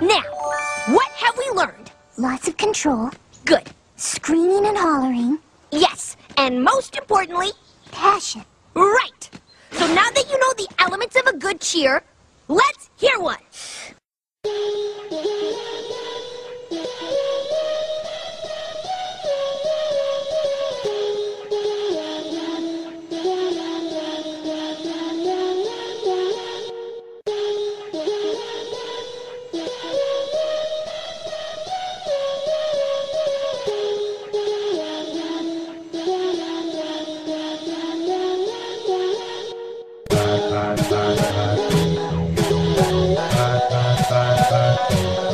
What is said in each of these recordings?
Now, what have we learned? Lots of control, Good. screaming and hollering, Yes, and most importantly, passion. right. So now that you know the elements of a good cheer, let's hear one. Just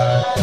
Bye.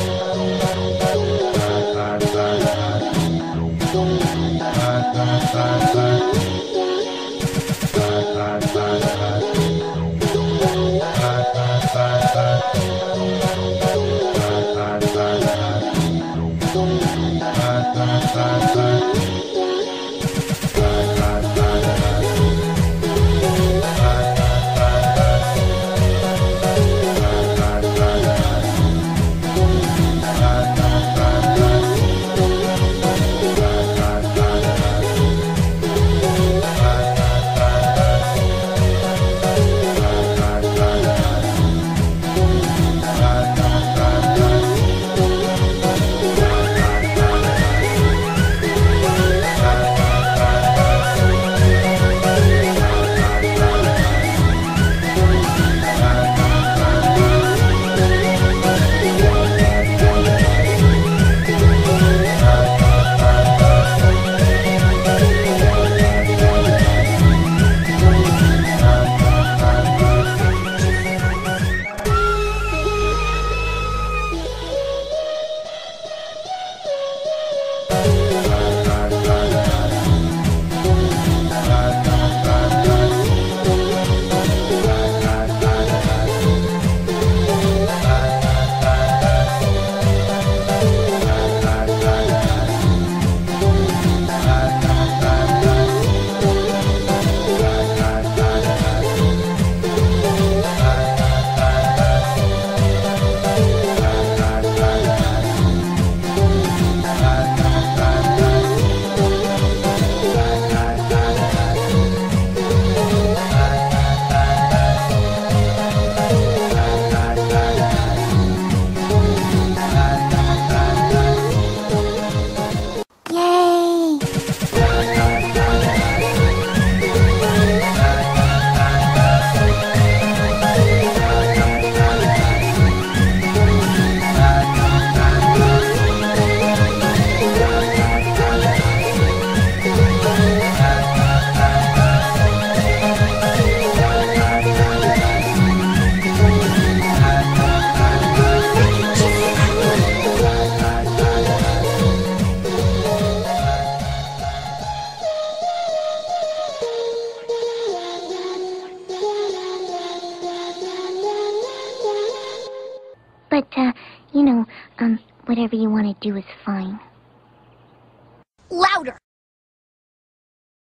But, uh, you know, um, whatever you want to do is fine. Louder.